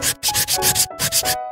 you